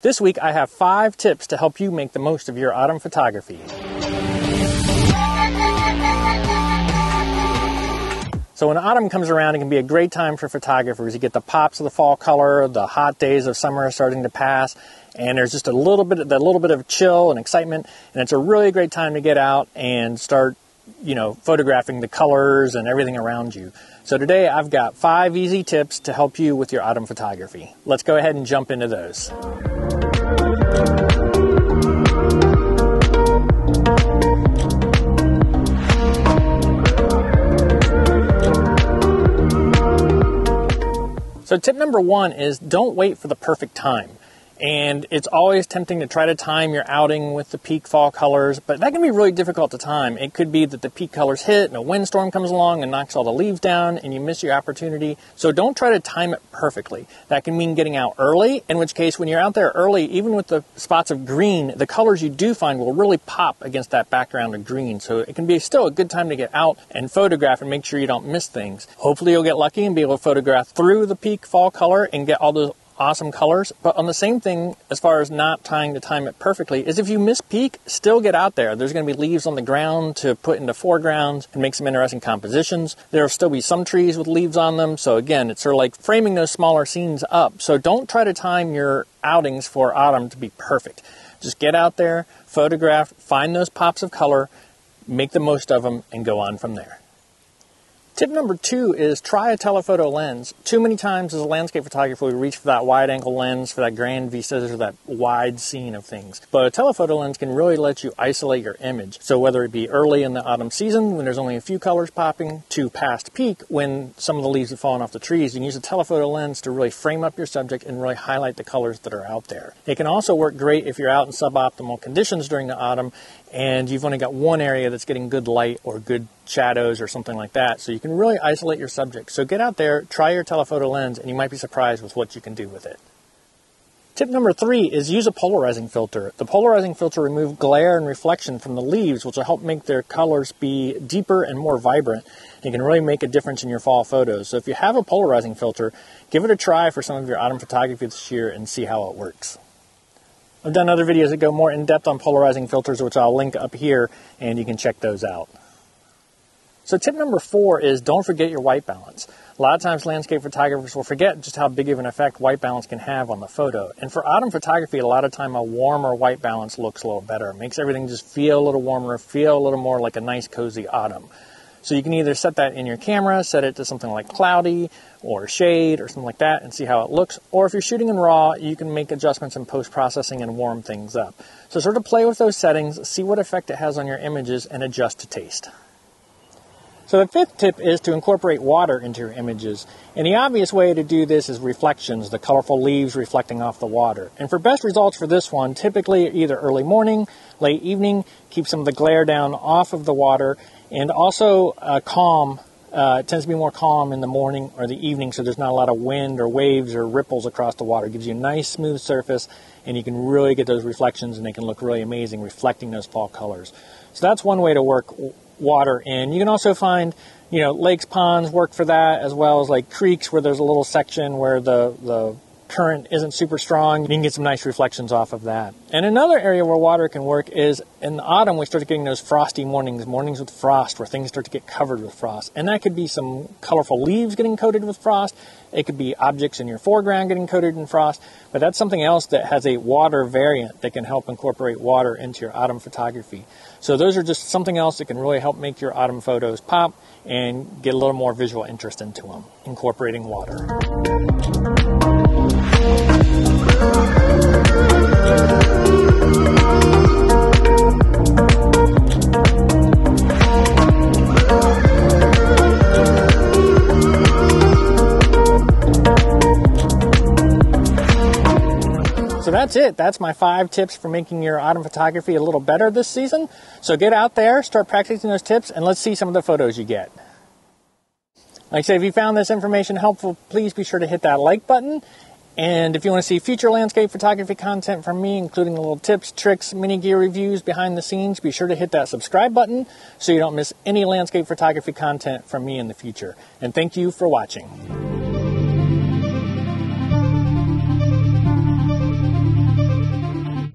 This week I have five tips to help you make the most of your autumn photography. So when autumn comes around, it can be a great time for photographers. You get the pops of the fall color, the hot days of summer are starting to pass, and there's just a little bit, of, that little bit of chill and excitement, and it's a really great time to get out and start, you know, photographing the colors and everything around you. So today I've got five easy tips to help you with your autumn photography. Let's go ahead and jump into those. So, tip number one is don't wait for the perfect time. And it's always tempting to try to time your outing with the peak fall colors, but that can be really difficult to time. It could be that the peak colors hit and a windstorm comes along and knocks all the leaves down and you miss your opportunity. So don't try to time it perfectly. That can mean getting out early, in which case when you're out there early, even with the spots of green, the colors you do find will really pop against that background of green. So it can be still a good time to get out and photograph and make sure you don't miss things. Hopefully you'll get lucky and be able to photograph through the peak fall color and get all those awesome colors. But on the same thing, as far as not trying to time it perfectly, is if you miss peak, still get out there. There's going to be leaves on the ground to put into foregrounds and make some interesting compositions. There'll still be some trees with leaves on them. So again, it's sort of like framing those smaller scenes up. So don't try to time your outings for autumn to be perfect. Just get out there, photograph, find those pops of color, make the most of them, and go on from there. Tip number two is try a telephoto lens. Too many times as a landscape photographer, we reach for that wide angle lens, for that grand vistas, or that wide scene of things. But a telephoto lens can really let you isolate your image. So whether it be early in the autumn season, when there's only a few colors popping, to past peak, when some of the leaves have fallen off the trees, you can use a telephoto lens to really frame up your subject and really highlight the colors that are out there. It can also work great if you're out in suboptimal conditions during the autumn and you've only got one area that's getting good light or good shadows or something like that. So you can really isolate your subject. So get out there, try your telephoto lens, and you might be surprised with what you can do with it. Tip number three is use a polarizing filter. The polarizing filter removes glare and reflection from the leaves, which will help make their colors be deeper and more vibrant. It can really make a difference in your fall photos. So if you have a polarizing filter, give it a try for some of your autumn photography this year and see how it works. I've done other videos that go more in depth on polarizing filters, which I'll link up here, and you can check those out. So tip number four is don't forget your white balance. A lot of times landscape photographers will forget just how big of an effect white balance can have on the photo. And for autumn photography, a lot of time a warmer white balance looks a little better. It makes everything just feel a little warmer, feel a little more like a nice cozy autumn. So you can either set that in your camera, set it to something like cloudy or shade or something like that and see how it looks. Or if you're shooting in RAW, you can make adjustments in post-processing and warm things up. So sort of play with those settings, see what effect it has on your images and adjust to taste. So the fifth tip is to incorporate water into your images. And the obvious way to do this is reflections, the colorful leaves reflecting off the water. And for best results for this one, typically either early morning, late evening, keep some of the glare down off of the water, and also uh, calm. Uh, it tends to be more calm in the morning or the evening, so there's not a lot of wind or waves or ripples across the water. It gives you a nice smooth surface, and you can really get those reflections, and they can look really amazing, reflecting those fall colors. So that's one way to work water in. You can also find, you know, lakes, ponds work for that, as well as like creeks where there's a little section where the, the current isn't super strong. You can get some nice reflections off of that. And another area where water can work is in the autumn, we start getting those frosty mornings, mornings with frost, where things start to get covered with frost. And that could be some colorful leaves getting coated with frost. It could be objects in your foreground getting coated in frost. But that's something else that has a water variant that can help incorporate water into your autumn photography. So those are just something else that can really help make your autumn photos pop and get a little more visual interest into them, incorporating water. That's it. That's my five tips for making your autumn photography a little better this season. So get out there, start practicing those tips, and let's see some of the photos you get. Like I say, if you found this information helpful, please be sure to hit that like button. And if you want to see future landscape photography content from me, including little tips, tricks, mini gear reviews behind the scenes, be sure to hit that subscribe button so you don't miss any landscape photography content from me in the future. And thank you for watching.